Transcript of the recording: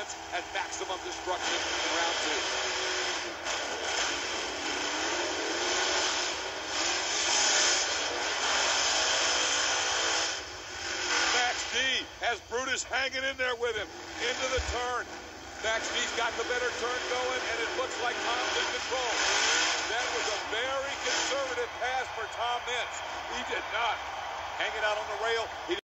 offense at maximum destruction in round two. Max D has Brutus hanging in there with him into the turn. Max D's got the better turn going, and it looks like Tom's in control. That was a very conservative pass for Tom Meents. He did not hang it out on the rail. He